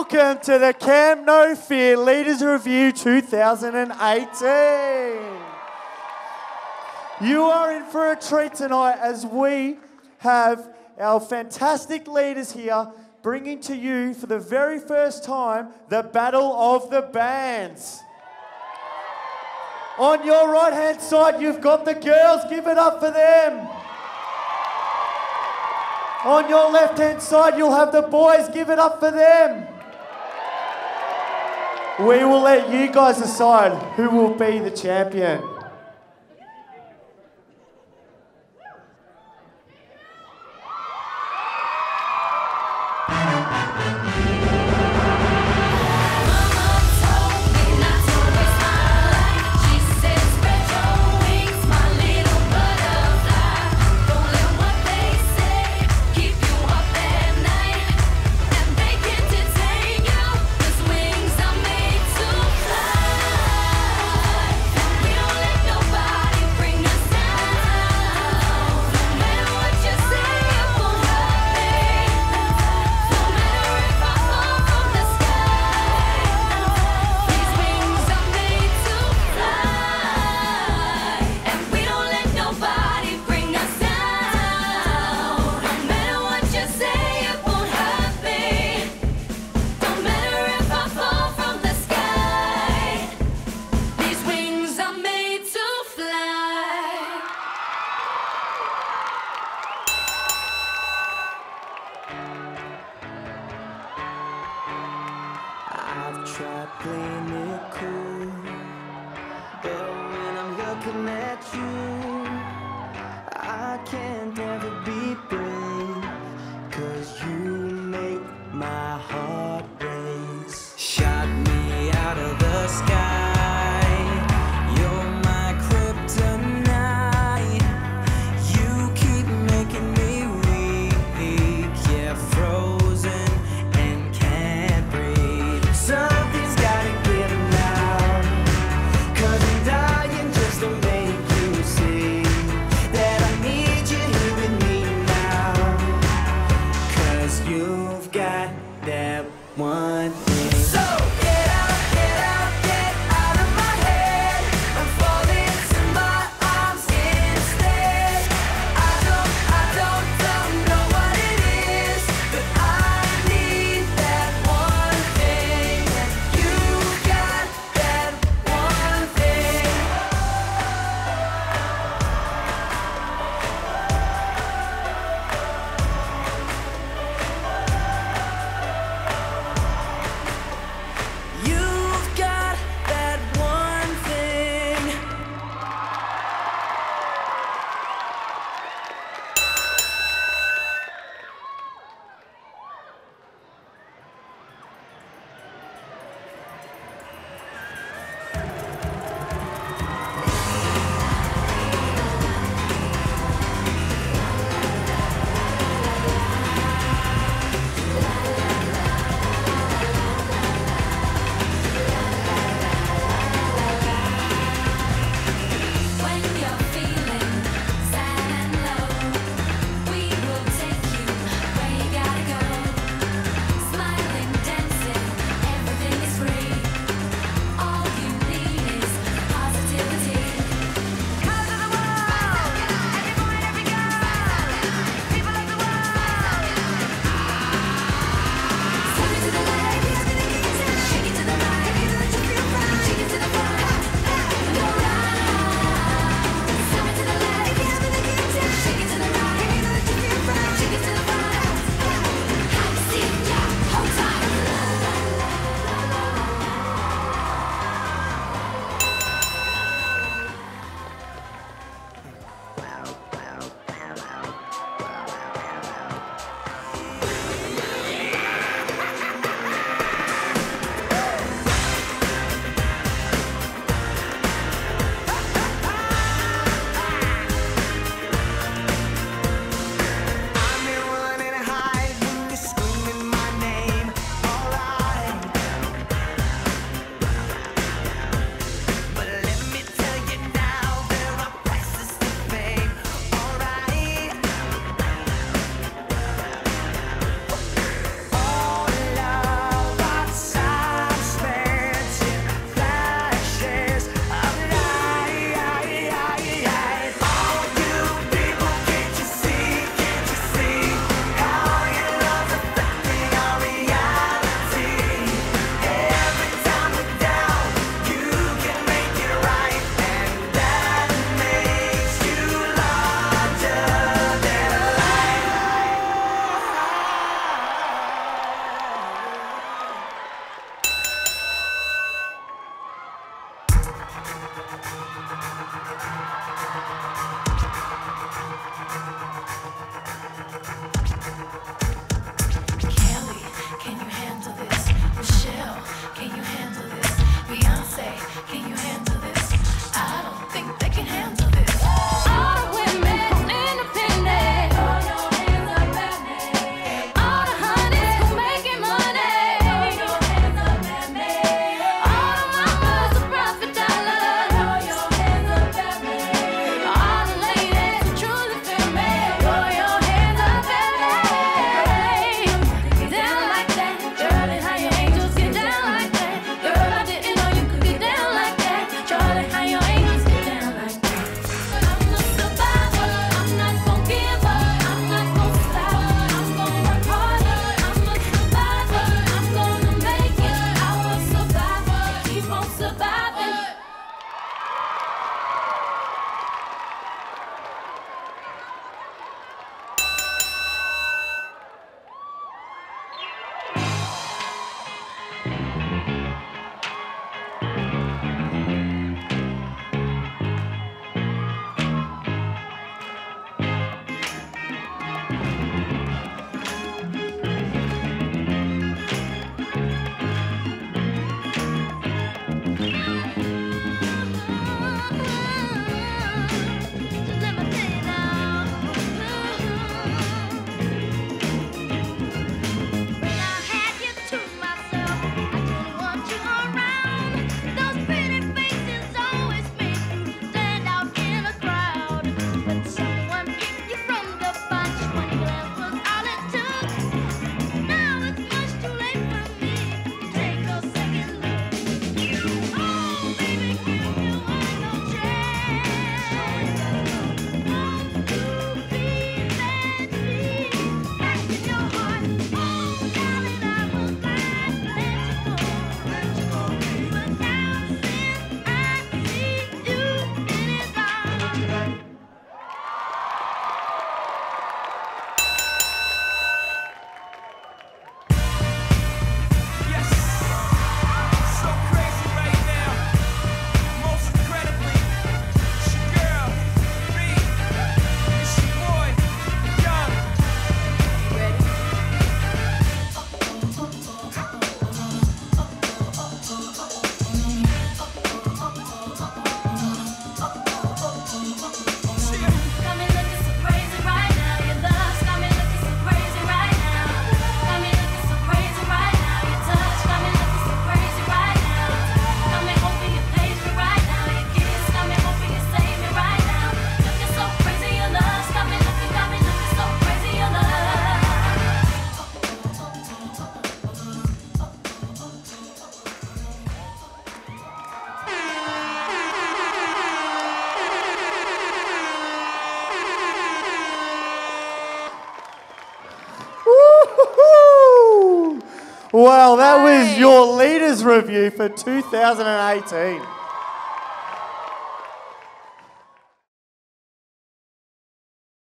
Welcome to the Camp No Fear Leaders Revue 2018. You are in for a treat tonight as we have our fantastic leaders here bringing to you for the very first time the Battle of the Bands. On your right hand side, you've got the girls. Give it up for them. On your left hand side, you'll have the boys. Give it up for them. We will let you guys decide who will be the champion. Well, that was your leaders revue for 2018.